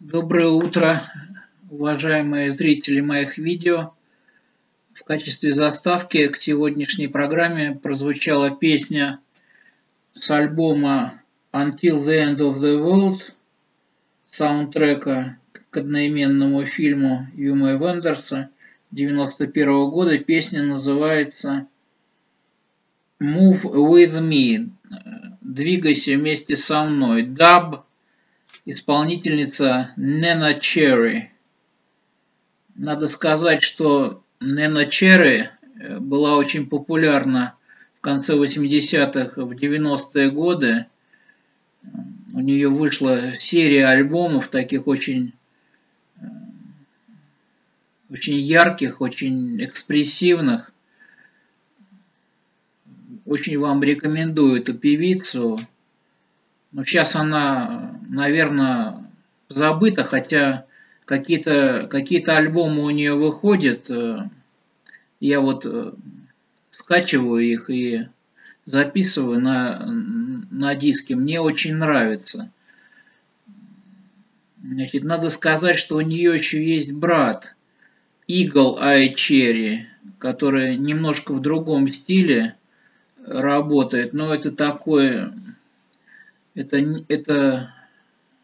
Доброе утро, уважаемые зрители моих видео. В качестве заставки к сегодняшней программе прозвучала песня с альбома Until the End of the World, саундтрека к одноименному фильму Юма Вендерса 91 года. Песня называется Move With Me, двигайся вместе со мной. Даб исполнительница Нена Черри. Надо сказать, что Нена Черри э, была очень популярна в конце 80-х, в 90-е годы. У нее вышла серия альбомов таких очень, э, очень ярких, очень экспрессивных. Очень вам рекомендую эту певицу. Но сейчас она, наверное, забыта, хотя какие-то какие альбомы у нее выходят. Э, я вот э, скачиваю их и записываю на, на диске. Мне очень нравится. Значит, надо сказать, что у нее еще есть брат, Eye Cherry, который немножко в другом стиле работает, но это такой это, это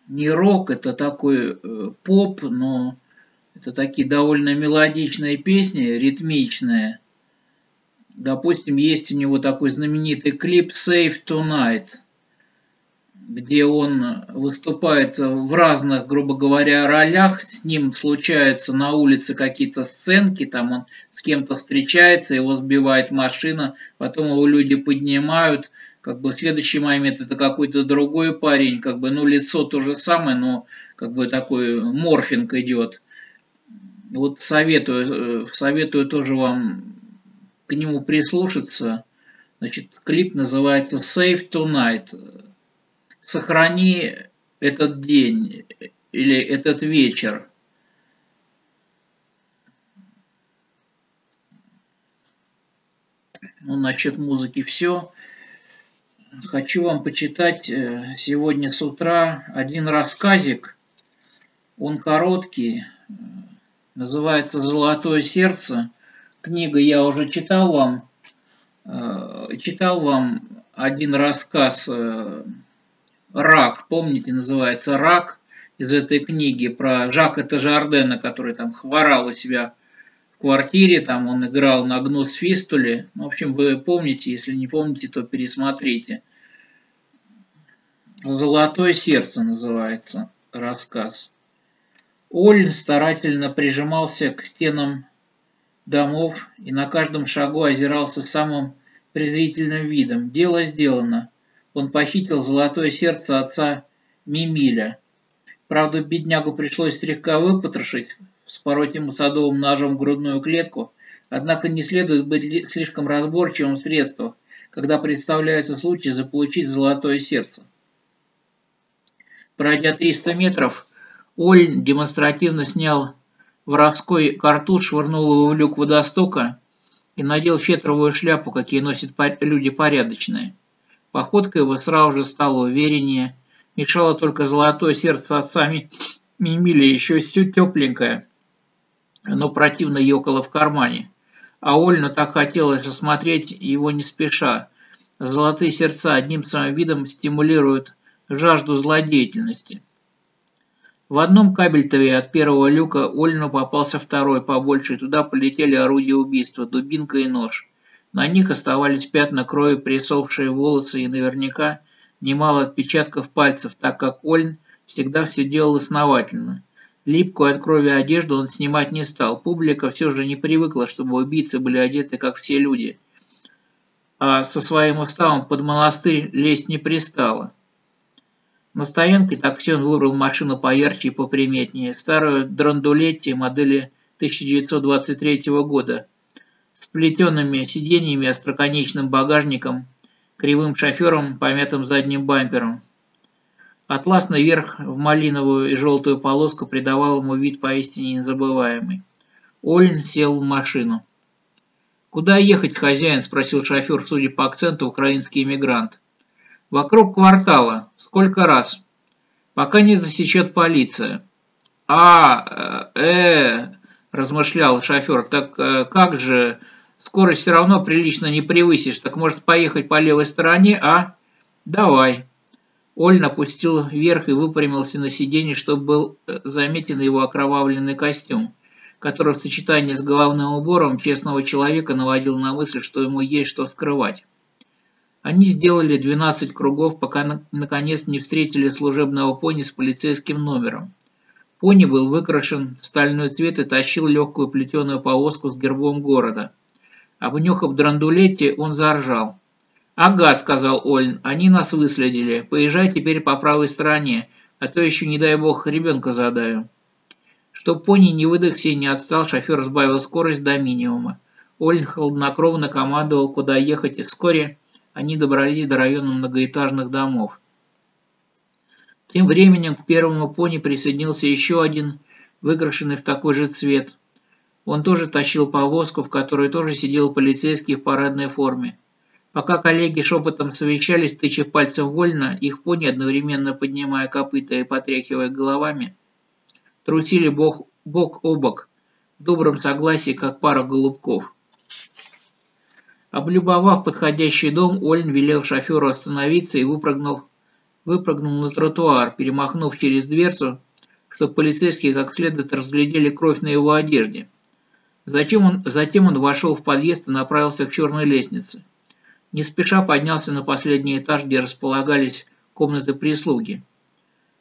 не рок, это такой э, поп, но это такие довольно мелодичные песни, ритмичные. Допустим, есть у него такой знаменитый клип Save Tonight, где он выступает в разных, грубо говоря, ролях. С ним случаются на улице какие-то сценки, там он с кем-то встречается, его сбивает машина, потом его люди поднимают – как бы следующий момент это какой-то другой парень, как бы, ну, лицо то же самое, но как бы такой морфинг идет. Вот советую, э, советую тоже вам к нему прислушаться. Значит, клип называется Save Tonight. Сохрани этот день или этот вечер. Ну, насчет музыки все. Хочу вам почитать э, сегодня с утра один рассказик. Он короткий, называется «Золотое сердце». Книга я уже читал вам. Э, читал вам один рассказ э, «Рак». Помните, называется «Рак» из этой книги про Жака Тажардена, который там хворал у себя в квартире, там он играл на гнус фистуле. В общем, вы помните, если не помните, то пересмотрите. «Золотое сердце» называется рассказ. Оль старательно прижимался к стенам домов и на каждом шагу озирался самым презрительным видом. Дело сделано. Он похитил золотое сердце отца Мимиля. Правда, беднягу пришлось слегка выпотрошить, спороть ему садовым ножом грудную клетку, однако не следует быть слишком разборчивым в средствах, когда представляется случай заполучить золотое сердце. Пройдя 300 метров, Оль демонстративно снял воровской картуз, швырнул его в люк водостока и надел фетровую шляпу, какие носят люди порядочные. Походка его сразу же стала увереннее, мешало только золотое сердце отцами Мимили, еще все тепленькое, но противно ёкало в кармане. А Ольна так хотелось осмотреть его не спеша. Золотые сердца одним своим видом стимулируют жажду злодеятельности. В одном кабельтове от первого люка Ольну попался второй побольше, и туда полетели орудия убийства, дубинка и нож. На них оставались пятна крови, присохшие волосы и наверняка немало отпечатков пальцев, так как Ольн всегда все делал основательно. Липкую от крови одежду он снимать не стал. Публика все же не привыкла, чтобы убийцы были одеты, как все люди. А со своим уставом под монастырь лезть не пристало. На стоянке такси он выбрал машину поярче и поприметнее. Старую драндулетти модели 1923 года с плетеными сиденьями, остроконечным багажником, кривым шофером, помятым задним бампером. Атласный верх в малиновую и желтую полоску придавал ему вид поистине незабываемый. Ольн сел в машину. «Куда ехать, хозяин?» – спросил шофер, судя по акценту, украинский эмигрант. «Вокруг квартала. Сколько раз?» «Пока не засечет полиция». «А, э, – размышлял шофер, – так э, как же, скорость все равно прилично не превысишь, так может поехать по левой стороне, а? Давай». Оль напустил вверх и выпрямился на сиденье, чтобы был э, заметен его окровавленный костюм, который в сочетании с головным убором честного человека наводил на мысль, что ему есть что скрывать. Они сделали 12 кругов, пока наконец не встретили служебного пони с полицейским номером. Пони был выкрашен в стальной цвет и тащил легкую плетеную повозку с гербом города. Обнюхав драндулетти, он заржал. «Ага», — сказал Ольн, — «они нас выследили. Поезжай теперь по правой стороне, а то еще, не дай бог, ребенка задаю». Чтоб пони не выдохся и не отстал, шофер сбавил скорость до минимума. Ольн хладнокровно командовал, куда ехать, и вскоре они добрались до района многоэтажных домов. Тем временем к первому пони присоединился еще один, выкрашенный в такой же цвет. Он тоже тащил повозку, в которой тоже сидел полицейский в парадной форме. Пока коллеги шепотом совещались, тыча пальцем вольно, их пони, одновременно поднимая копыта и потряхивая головами, трусили бок, бок о бок, в добром согласии, как пара голубков. Облюбовав подходящий дом, Ольн велел шоферу остановиться и выпрыгнул, выпрыгнул на тротуар, перемахнув через дверцу, чтобы полицейские как следует разглядели кровь на его одежде. Затем он, затем он вошел в подъезд и направился к черной лестнице. Не спеша поднялся на последний этаж, где располагались комнаты прислуги.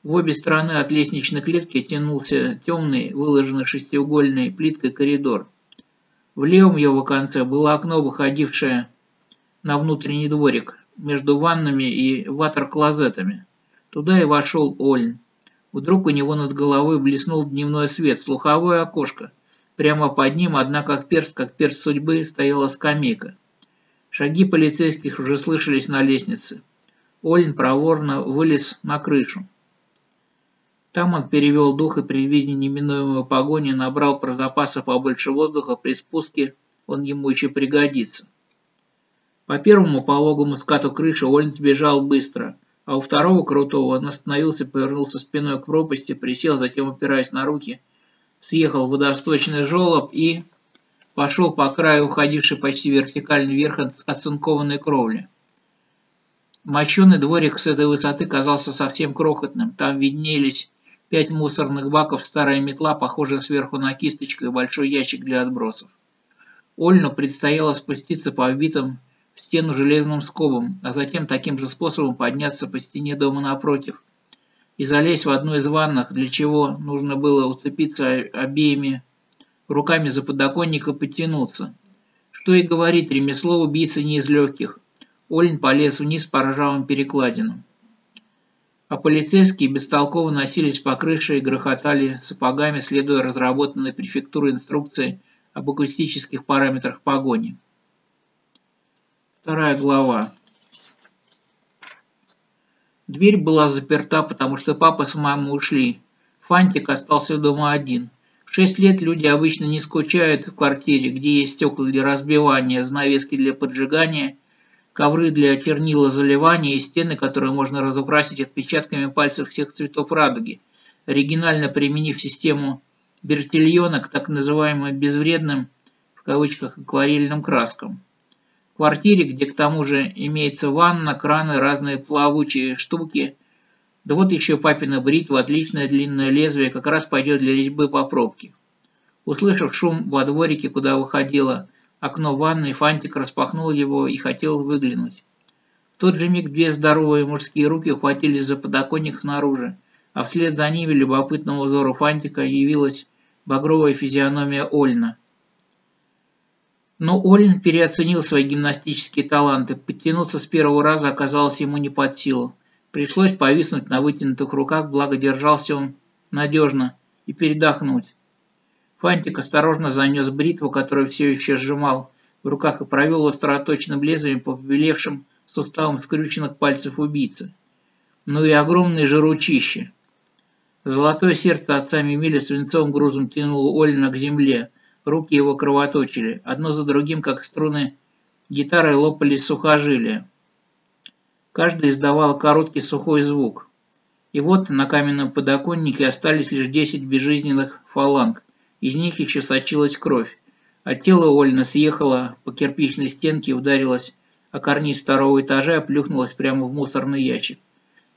В обе стороны от лестничной клетки тянулся темный, выложенный шестиугольной плиткой коридор. В левом его конце было окно, выходившее на внутренний дворик, между ваннами и ватер-клозетами. Туда и вошел Ольн. Вдруг у него над головой блеснул дневной свет, слуховое окошко. Прямо под ним, одна как перст, как перст судьбы, стояла скамейка. Шаги полицейских уже слышались на лестнице. Ольн проворно вылез на крышу. Там он перевел дух и при виде неминуемой погони набрал про запаса побольше воздуха, при спуске он ему еще пригодится. По первому пологому скату крыши Ольн сбежал быстро, а у второго крутого он остановился, повернулся спиной к пропасти, присел, затем опираясь на руки, съехал в водосточный желоб и пошел по краю уходившей почти вертикально вверх оцинкованной кровли. Мощеный дворик с этой высоты казался совсем крохотным. Там виднелись Пять мусорных баков, старая метла, похожая сверху на кисточку и большой ящик для отбросов. Ольну предстояло спуститься по вбитым в стену железным скобам, а затем таким же способом подняться по стене дома напротив и залезть в одну из ванных, для чего нужно было уцепиться обеими руками за подоконник и подтянуться. Что и говорить, ремесло убийцы не из легких. Ольн полез вниз по ржавым перекладинам а полицейские бестолково носились по крыше и грохотали сапогами, следуя разработанной префектурой инструкции об акустических параметрах погони. Вторая глава. Дверь была заперта, потому что папа с мамой ушли. Фантик остался дома один. В шесть лет люди обычно не скучают в квартире, где есть стекла для разбивания, занавески для поджигания ковры для чернила заливания и стены, которые можно разукрасить отпечатками пальцев всех цветов радуги, оригинально применив систему Бертильона к так называемым безвредным, в кавычках, акварельным краскам. Квартире, где к тому же имеется ванна, краны, разные плавучие штуки, да вот еще папина бритва, отличное длинное лезвие, как раз пойдет для резьбы по пробке. Услышав шум во дворике, куда выходила окно ванной, Фантик распахнул его и хотел выглянуть. В тот же миг две здоровые мужские руки ухватились за подоконник снаружи, а вслед за ними любопытному взору Фантика явилась багровая физиономия Ольна. Но Ольн переоценил свои гимнастические таланты. Подтянуться с первого раза оказалось ему не под силу. Пришлось повиснуть на вытянутых руках, благо держался он надежно, и передохнуть. Фантик осторожно занес бритву, которую все еще сжимал в руках, и провел остроточным лезвием по побелевшим суставам скрюченных пальцев убийцы. Ну и огромные же ручища. Золотое сердце отца Мимиля свинцовым грузом тянуло Ольна к земле. Руки его кровоточили. Одно за другим, как струны гитары, лопались сухожилия. Каждый издавал короткий сухой звук. И вот на каменном подоконнике остались лишь 10 безжизненных фаланг. Из них еще сочилась кровь. А тело Ольна съехало по кирпичной стенке и ударилось о карниз второго этажа и плюхнулось прямо в мусорный ящик.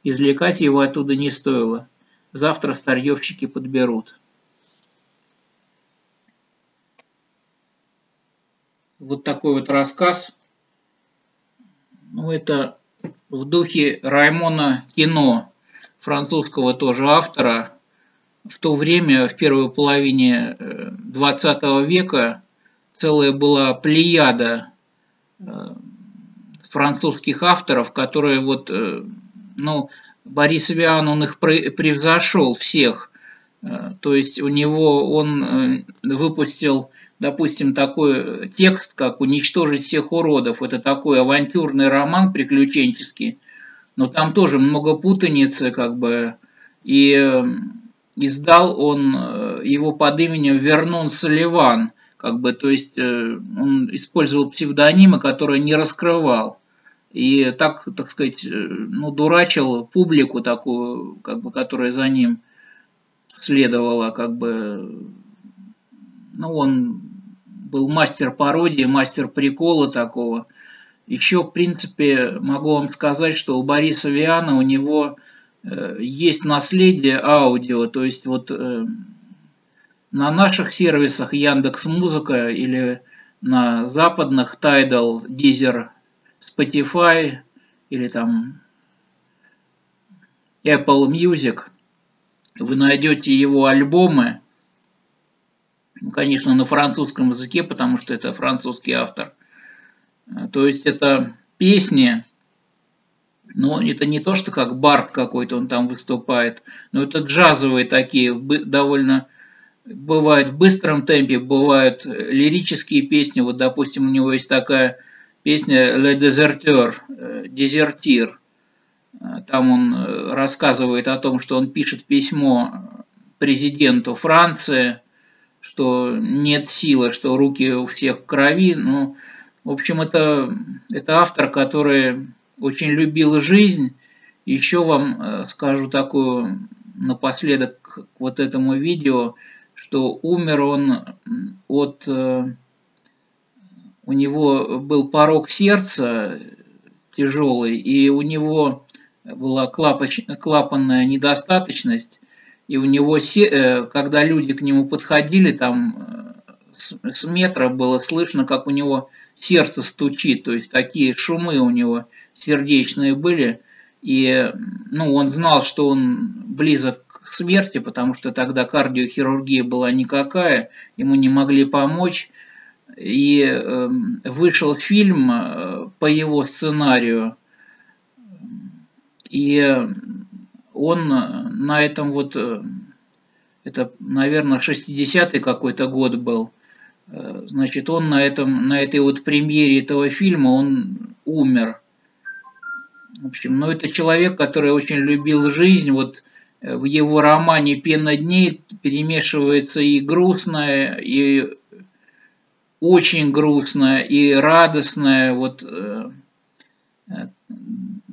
Извлекать его оттуда не стоило. Завтра старьевщики подберут. Вот такой вот рассказ. Ну, это в духе Раймона Кино, французского тоже автора. В то время, в первой половине 20 э, века, целая была плеяда э, французских авторов, которые вот, э, ну, Борис Виан, он их превзошел всех. То есть у него, он выпустил допустим, такой текст, как «Уничтожить всех уродов». Это такой авантюрный роман приключенческий, но там тоже много путаницы, как бы, и эм, издал он э, его под именем Вернон Соливан, как бы, то есть э, он использовал псевдонимы, которые не раскрывал. И так, так сказать, э, ну, дурачил публику такую, как бы, которая за ним следовала, как бы, ну, он был мастер пародии, мастер прикола такого. Еще, в принципе, могу вам сказать, что у Бориса Виана у него э, есть наследие аудио, то есть вот э, на наших сервисах Яндекс Музыка или на западных Tidal, Deezer, Spotify или там Apple Music вы найдете его альбомы, конечно, на французском языке, потому что это французский автор. Э, то есть это песни, но это не то, что как Барт какой-то он там выступает, но это джазовые такие, довольно бывают в быстром темпе, бывают лирические песни. Вот, допустим, у него есть такая песня «Le Deserteur», э, «Дезертир». Э, там он рассказывает о том, что он пишет письмо президенту Франции – что нет силы, что руки у всех крови. Ну, в общем, это, это автор, который очень любил жизнь. Еще вам э, скажу такую напоследок к вот этому видео, что умер он от... Э, у него был порог сердца тяжелый, и у него была клапоч, клапанная недостаточность, и у него, э, когда люди к нему подходили, там э, с метра было слышно, как у него сердце стучит, то есть такие шумы у него сердечные были, и ну, он знал, что он близок к смерти, потому что тогда кардиохирургия была никакая, ему не могли помочь, и э, вышел фильм э, по его сценарию, и он э, на этом вот, э, это, наверное, 60-й какой-то год был, э, значит, он на, этом, на этой вот премьере этого фильма, он умер. В общем, ну, это человек, который очень любил жизнь, вот в его романе «Пена дней» перемешивается и грустное, и очень грустное, и радостное, вот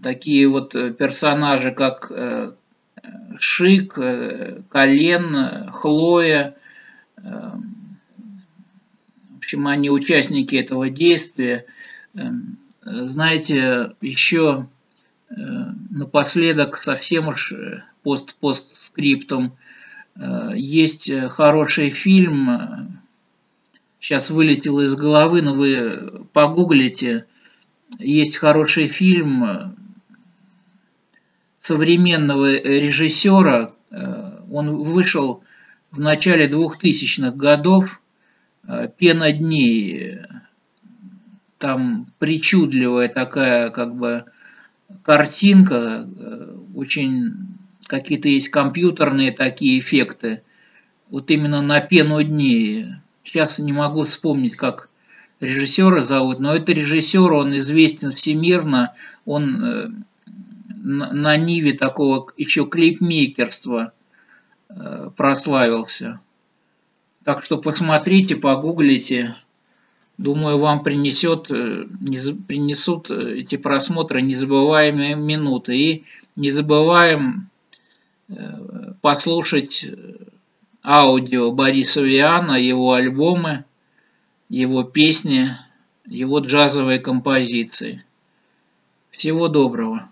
такие вот э, персонажи, как э, Шик, э, Колен, Хлоя. В общем, они участники этого действия. Знаете, еще напоследок совсем уж пост-постскриптум есть хороший фильм, сейчас вылетел из головы, но вы погуглите, есть хороший фильм современного режиссера. Э, он вышел в начале 2000-х годов. Э, «Пена дней». Там причудливая такая как бы картинка, э, очень какие-то есть компьютерные такие эффекты. Вот именно на «Пену дней». Сейчас не могу вспомнить, как режиссера зовут, но это режиссер, он известен всемирно, он на ниве такого еще клипмейкерства э, прославился. Так что посмотрите, погуглите. Думаю, вам принесет, э, принесут эти просмотры незабываемые минуты. И не забываем послушать аудио Бориса Виана, его альбомы, его песни, его джазовые композиции. Всего доброго.